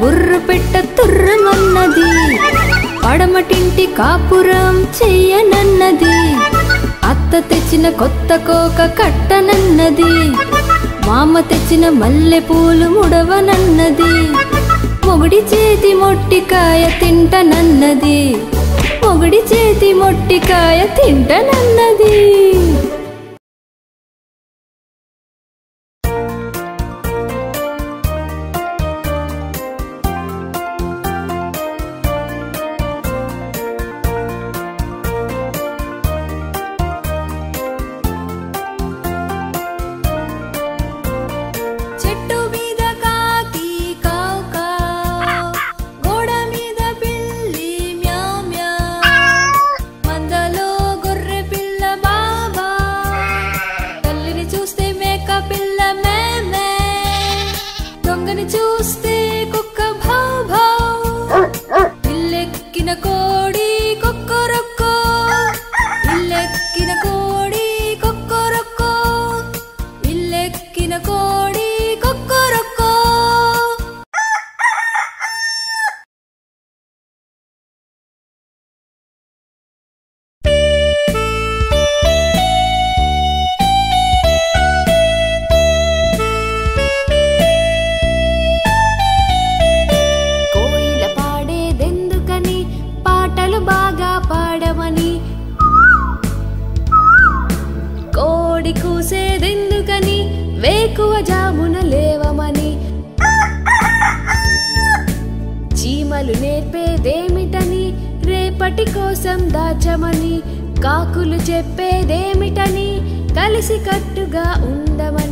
బుర్రు పెట్ట తుర్రమన్నది పడమటింటి కాపురం చెయ్యనన్నది. అత్త తెచ్చిన కొత్త కోక కట్టనన్నది. మామ తెచ్చిన మల్లె పూలు ముడవనన్నది. మొగుడి చేతి మొట్టికాయ తింటనన్నది. మొగుడి చేతి మొట్టికాయ తింటనన్నది. దొంగని చూస్తే కుక్క భౌ భౌ ఇల్లెక్కిన కోడి కుక్కరొక్కో ఇల్లెక్కిన కోడి కుక్కరొక్కో ఇల్లెక్కిన కోడి వేకువ జామున లేవమని. చీమలు నేర్పేదేమిటని రేపటి కోసం దాచమని కాకులు చెప్పేదేమిటని కలిసి కట్టుగా ఉండమని.